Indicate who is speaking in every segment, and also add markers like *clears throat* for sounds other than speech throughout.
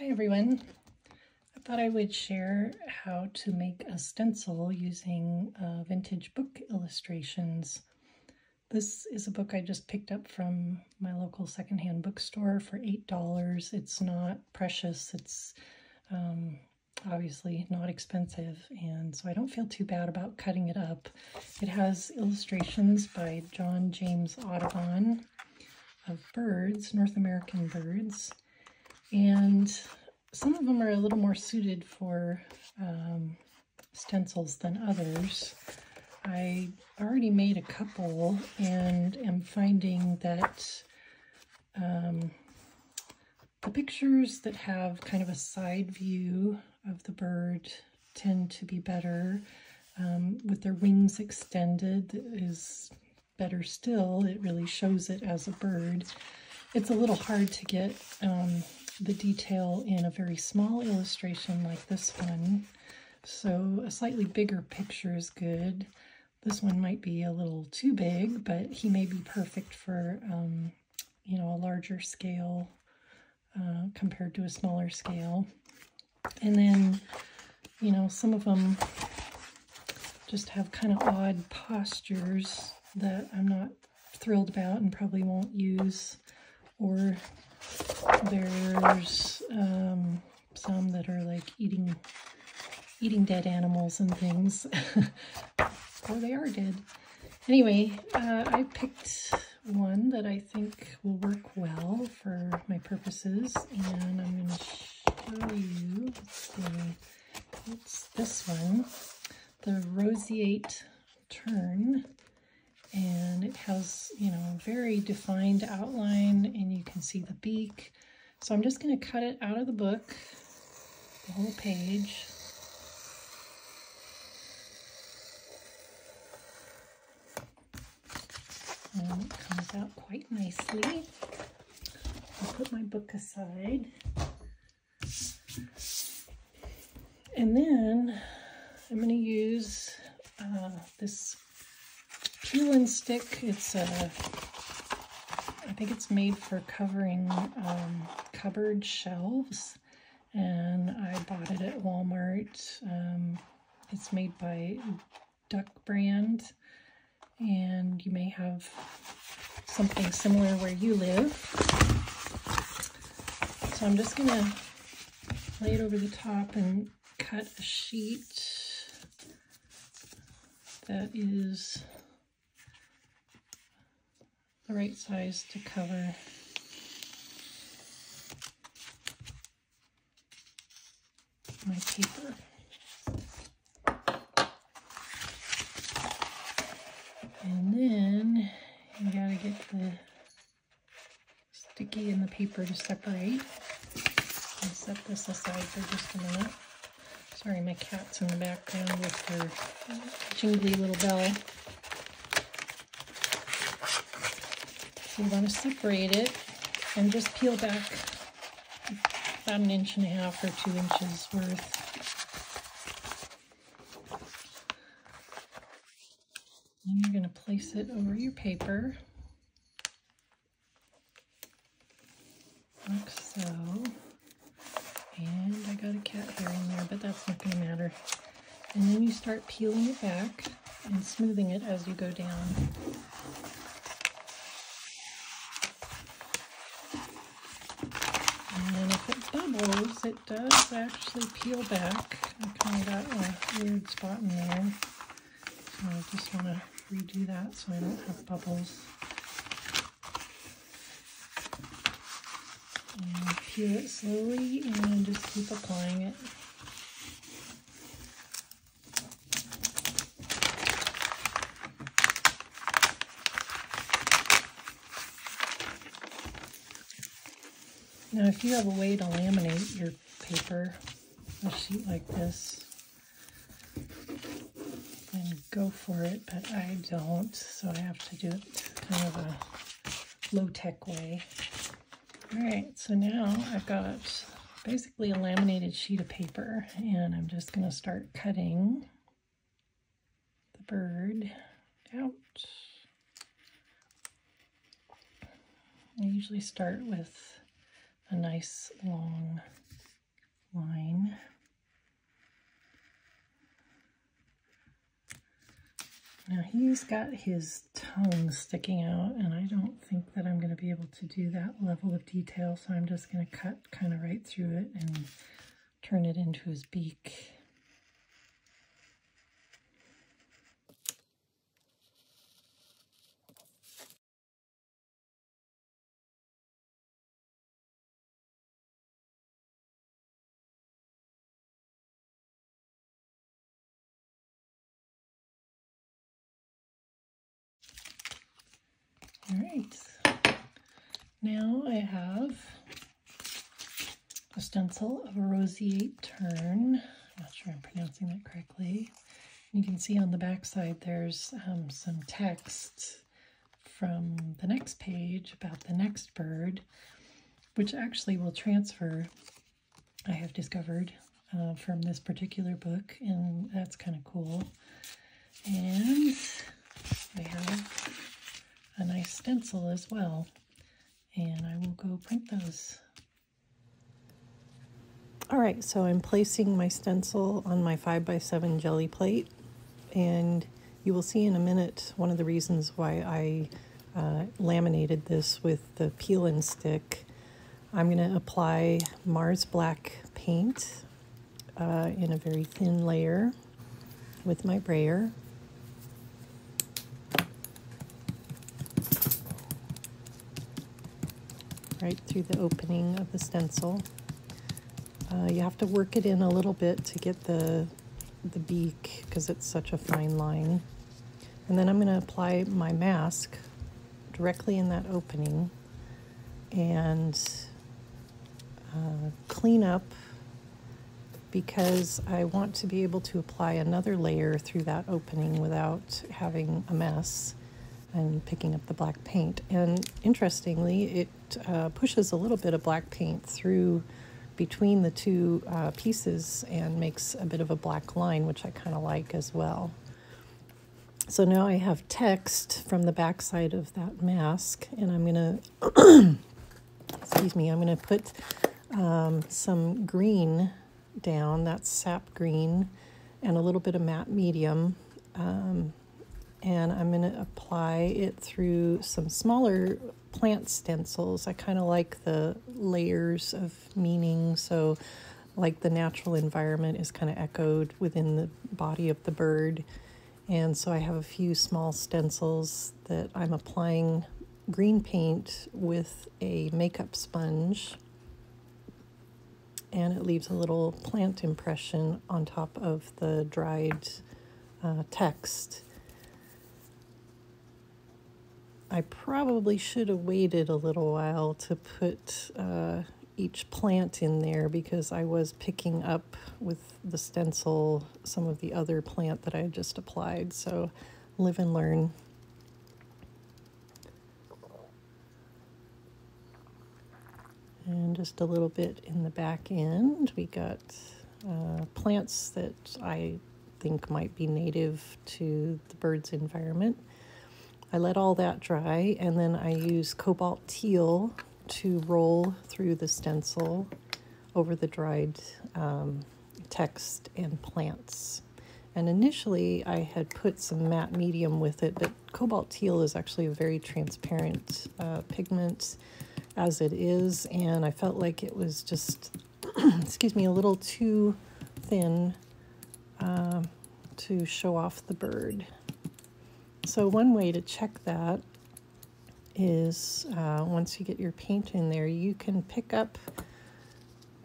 Speaker 1: Hi everyone. I thought I would share how to make a stencil using uh, vintage book illustrations. This is a book I just picked up from my local secondhand bookstore for $8. It's not precious, it's um, obviously not expensive, and so I don't feel too bad about cutting it up. It has illustrations by John James Audubon of birds, North American birds, and some of them are a little more suited for um, stencils than others. I already made a couple and am finding that um, the pictures that have kind of a side view of the bird tend to be better. Um, with their wings extended is better still. It really shows it as a bird. It's a little hard to get um, the detail in a very small illustration like this one. So a slightly bigger picture is good. This one might be a little too big, but he may be perfect for, um, you know, a larger scale uh, compared to a smaller scale. And then, you know, some of them just have kind of odd postures that I'm not thrilled about and probably won't use or there's um, some that are like eating eating dead animals and things. *laughs* or they are dead. Anyway, uh, I picked one that I think will work well for my purposes, and I'm going to show you. It's this one, the Roseate Tern and it has, you know, very defined outline and you can see the beak. So I'm just going to cut it out of the book, the whole page. And it comes out quite nicely. I'll put my book aside. And then I'm going to use uh, this peel and stick. It's a, think it's made for covering um, cupboard shelves. And I bought it at Walmart. Um, it's made by Duck Brand. And you may have something similar where you live. So I'm just going to lay it over the top and cut a sheet that is the right size to cover my paper. And then you gotta get the sticky and the paper to separate. I'll set this aside for just a minute. Sorry, my cat's in the background with her jingly little bell. You want to separate it and just peel back about an inch and a half or two inches worth. And you're going to place it over your paper, like so. And I got a cat hair in there, but that's not going to matter. And then you start peeling it back and smoothing it as you go down. bubbles, it does actually peel back. I kind of got a weird spot in there. So I just want to redo that so I don't have bubbles. And peel it slowly and just keep applying it. Now if you have a way to laminate your paper, a sheet like this, then go for it, but I don't, so I have to do it kind of a low-tech way. All right, so now I've got basically a laminated sheet of paper, and I'm just going to start cutting the bird out. I usually start with a nice long line. Now he's got his tongue sticking out and I don't think that I'm going to be able to do that level of detail so I'm just going to cut kind of right through it and turn it into his beak. All right, now I have a stencil of a roseate tern. I'm not sure I'm pronouncing that correctly. You can see on the back side there's um, some text from the next page about the next bird, which actually will transfer, I have discovered, uh, from this particular book, and that's kind of cool. And I have a nice stencil as well. And I will go print those. All right, so I'm placing my stencil on my 5x7 Gelli plate. And you will see in a minute one of the reasons why I uh, laminated this with the peel and stick. I'm going to apply Mars Black paint uh, in a very thin layer with my brayer. Right through the opening of the stencil. Uh, you have to work it in a little bit to get the, the beak because it's such a fine line. And then I'm going to apply my mask directly in that opening and uh, clean up because I want to be able to apply another layer through that opening without having a mess and picking up the black paint. And interestingly, it uh, pushes a little bit of black paint through between the two uh, pieces and makes a bit of a black line, which I kind of like as well. So now I have text from the back side of that mask, and I'm going *coughs* to, excuse me, I'm going to put um, some green down, that's sap green, and a little bit of matte medium. Um, and I'm going to apply it through some smaller plant stencils. I kind of like the layers of meaning, so like the natural environment is kind of echoed within the body of the bird. And so I have a few small stencils that I'm applying green paint with a makeup sponge and it leaves a little plant impression on top of the dried uh, text. I probably should have waited a little while to put uh, each plant in there because I was picking up with the stencil some of the other plant that I just applied. So live and learn. And just a little bit in the back end, we got uh, plants that I think might be native to the bird's environment. I let all that dry and then I use cobalt teal to roll through the stencil over the dried um, text and plants. And initially I had put some matte medium with it, but cobalt teal is actually a very transparent uh, pigment as it is, and I felt like it was just, *clears throat* excuse me, a little too thin uh, to show off the bird. So one way to check that is uh, once you get your paint in there, you can pick up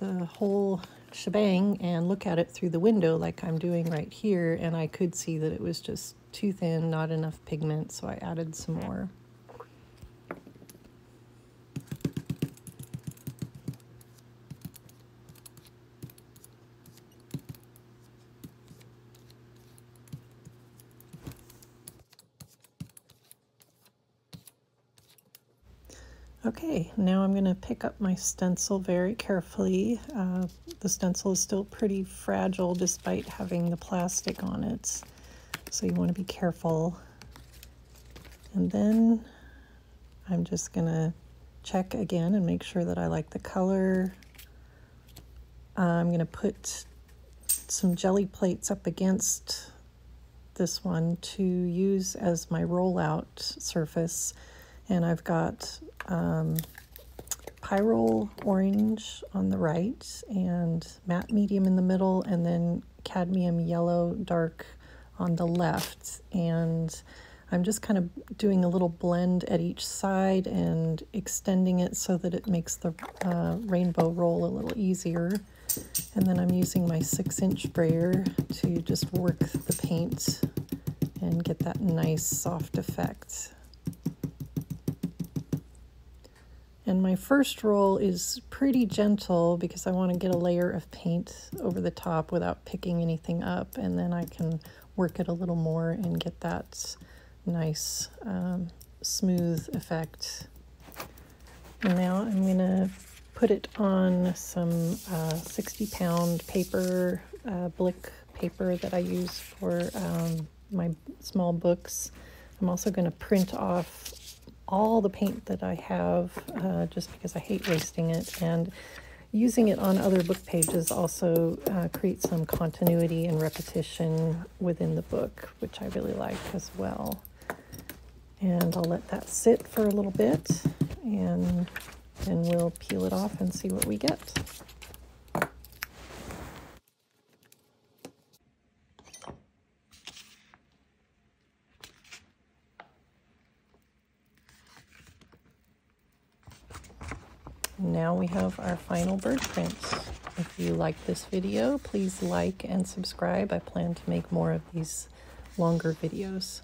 Speaker 1: the whole shebang and look at it through the window like I'm doing right here. And I could see that it was just too thin, not enough pigment, so I added some more. Okay, now I'm going to pick up my stencil very carefully. Uh, the stencil is still pretty fragile despite having the plastic on it, so you want to be careful. And then I'm just going to check again and make sure that I like the color. Uh, I'm going to put some Gelli plates up against this one to use as my rollout surface. And I've got um, Pyrrole Orange on the right and matte medium in the middle and then cadmium yellow dark on the left. And I'm just kind of doing a little blend at each side and extending it so that it makes the uh, rainbow roll a little easier. And then I'm using my six inch brayer to just work the paint and get that nice soft effect. And my first roll is pretty gentle because I want to get a layer of paint over the top without picking anything up. And then I can work it a little more and get that nice um, smooth effect. And now I'm going to put it on some uh, 60 pound paper, uh, Blick paper that I use for um, my small books. I'm also going to print off all the paint that I have uh, just because I hate wasting it. And using it on other book pages also uh, creates some continuity and repetition within the book, which I really like as well. And I'll let that sit for a little bit and then we'll peel it off and see what we get. Now we have our final bird prints. If you like this video, please like and subscribe. I plan to make more of these longer videos.